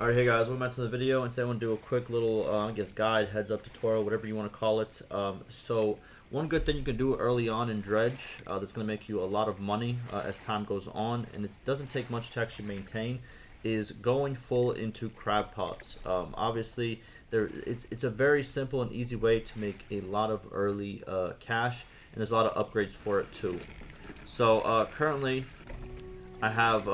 Alright, hey guys, welcome back to the video, and today I want to do a quick little, uh, I guess, guide, heads up tutorial, whatever you want to call it. Um, so, one good thing you can do early on in Dredge uh, that's going to make you a lot of money uh, as time goes on, and it doesn't take much to actually maintain, is going full into crab pots. Um, obviously, there it's, it's a very simple and easy way to make a lot of early uh, cash, and there's a lot of upgrades for it too. So, uh, currently, I have...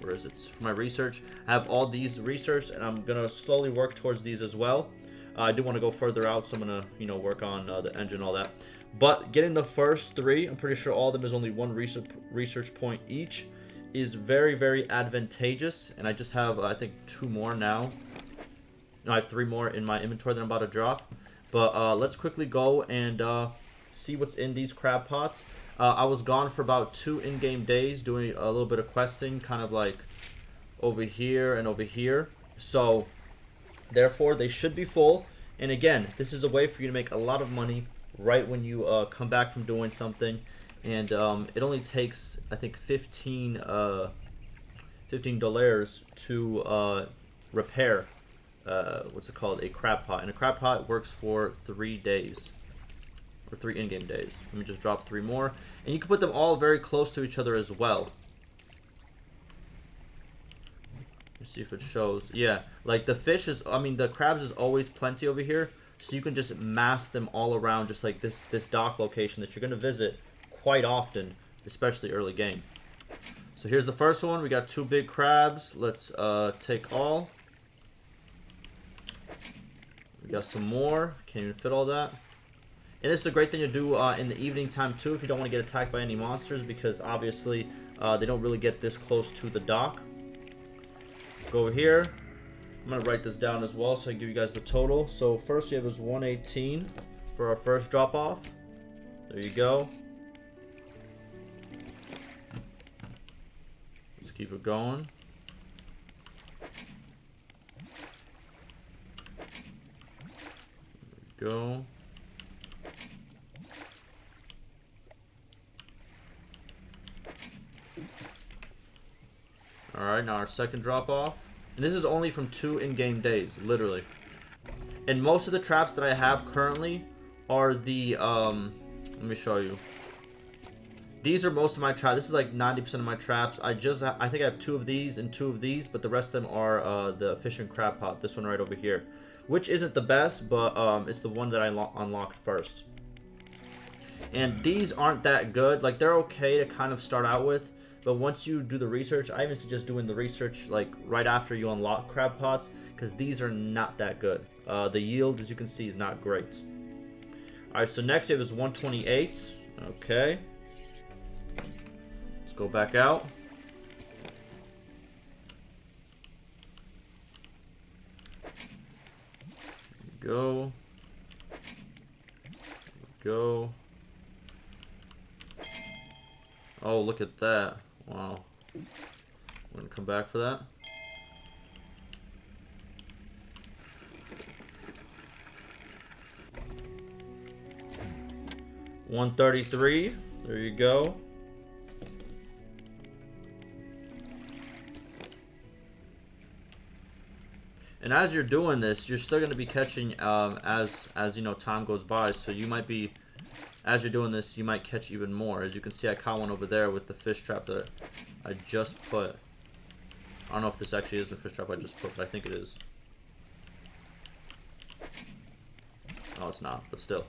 Where is it? For my research, I have all these research, and I'm gonna slowly work towards these as well. Uh, I do want to go further out, so I'm gonna, you know, work on uh, the engine, and all that. But getting the first three, I'm pretty sure all of them is only one research research point each, is very, very advantageous. And I just have, uh, I think, two more now. No, I have three more in my inventory that I'm about to drop. But uh, let's quickly go and uh, see what's in these crab pots. Uh, I was gone for about two in-game days doing a little bit of questing, kind of like over here and over here. So, therefore, they should be full. And again, this is a way for you to make a lot of money right when you uh, come back from doing something. And um, it only takes, I think, 15, uh, 15 dollars to uh, repair, uh, what's it called, a crab pot. And a crab pot works for three days or three in-game days. Let me just drop three more. And you can put them all very close to each other as well. Let's see if it shows. Yeah, like the fish is, I mean, the crabs is always plenty over here. So you can just mass them all around just like this, this dock location that you're going to visit quite often, especially early game. So here's the first one. We got two big crabs. Let's uh, take all. We got some more. Can't even fit all that. And this is a great thing to do uh, in the evening time too if you don't want to get attacked by any monsters because obviously uh, they don't really get this close to the dock. Go here. I'm going to write this down as well so I give you guys the total. So first we have is 118 for our first drop off. There you go. Let's keep it going. There we go. Alright, now our second drop off. And this is only from two in-game days, literally. And most of the traps that I have currently are the, um, let me show you. These are most of my traps. This is like 90% of my traps. I just, I think I have two of these and two of these, but the rest of them are uh, the fish and crab pot. This one right over here. Which isn't the best, but um, it's the one that I unlocked first. And these aren't that good. Like, they're okay to kind of start out with. But once you do the research, I even suggest doing the research like right after you unlock crab pots because these are not that good. Uh, the yield, as you can see, is not great. All right, so next have is 128. Okay. Let's go back out. Go. Go. Oh, look at that. Wow. We're gonna come back for that. One thirty-three. There you go. And as you're doing this, you're still going to be catching um, as as you know time goes by. So you might be as you're doing this, you might catch even more. As you can see, I caught one over there with the fish trap that I just put. I don't know if this actually is the fish trap I just put, but I think it is. Oh, it's not, but still.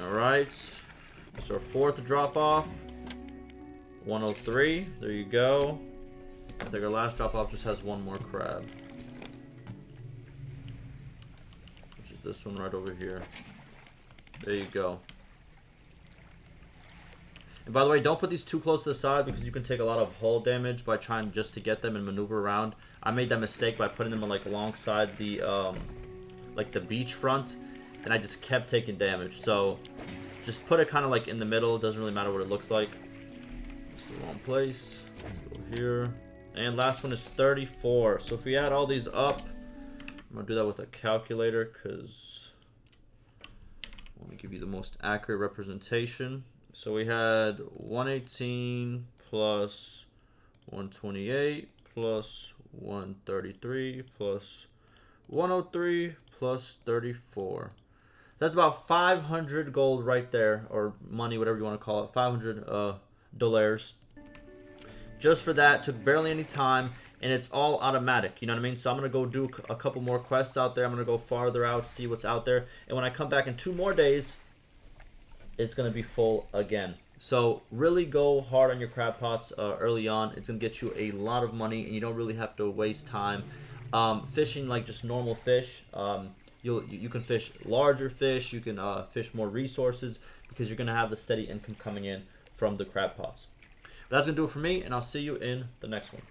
Alright. So our fourth drop off. 103. There you go. I think our last drop off just has one more crab. Which is this one right over here. There you go. And by the way, don't put these too close to the side because you can take a lot of hull damage by trying just to get them and maneuver around. I made that mistake by putting them like alongside the um, like the beach front, and I just kept taking damage. So just put it kind of like in the middle. It doesn't really matter what it looks like. It's the wrong place. Let's go here. And last one is 34. So if we add all these up, I'm gonna do that with a calculator because give the most accurate representation. So we had 118 plus 128 plus 133 plus 103 plus 34. That's about 500 gold right there, or money, whatever you want to call it. 500 uh, dollars. Just for that, took barely any time, and it's all automatic. You know what I mean? So I'm gonna go do a couple more quests out there. I'm gonna go farther out, see what's out there, and when I come back in two more days, it's gonna be full again. So really go hard on your crab pots uh, early on. It's gonna get you a lot of money, and you don't really have to waste time um, fishing like just normal fish. Um, you'll you can fish larger fish. You can uh, fish more resources because you're gonna have the steady income coming in from the crab pots. But that's gonna do it for me, and I'll see you in the next one.